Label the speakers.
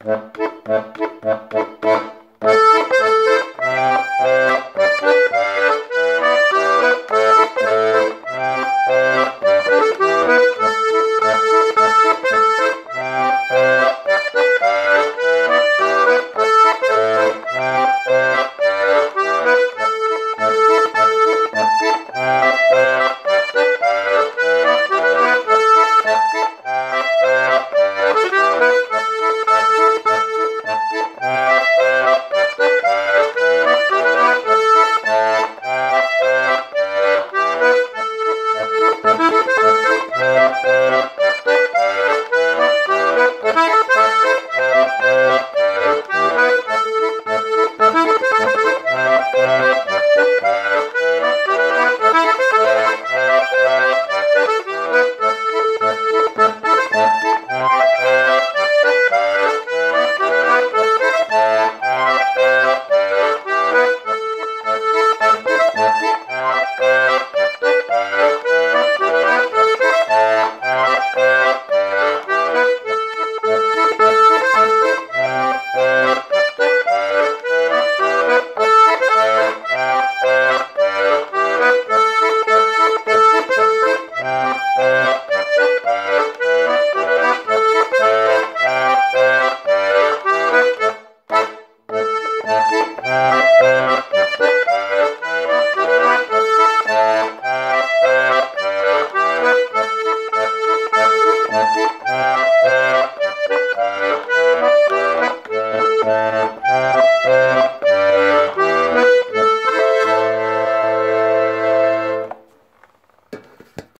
Speaker 1: Thank you. Thank